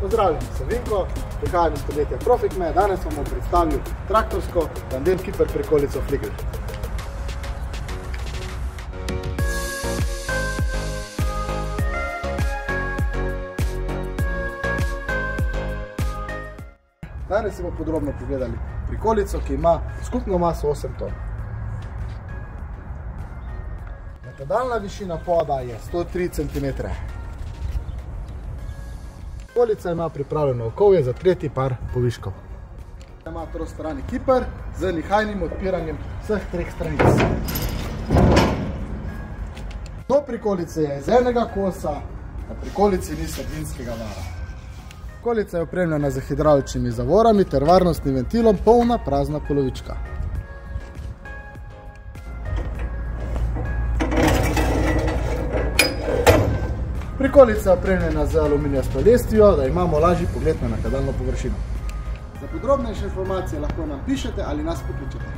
Pozdravljeni, sem Vinko, prihajam iz podjetja Profikme. Danes vam bom predstavil traktorsko tandem kiper prikolico Fligl. Danes si bomo podrobno pogledali prikolico, ki ima skupno maso 8 ton. Pedalna višina poda je 103 cm. Prikolica ima pripravljeno okovje za tretji par poviškov. Ima trostrani kiper z nihajnim odpiranjem vseh treh stranic. To prikolice je iz enega kosa, na prikolici ni sredinskega vara. Prikolica je opremljena z hidrauličnimi zavorami ter varnostnim ventilom, polna prazna polovička. Prikolica opremljena z aluminijasto lestvijo, da imamo lažji pogled na nakladalno površino. Za podrobnejše informacije lahko nam pišete ali nas pokličete.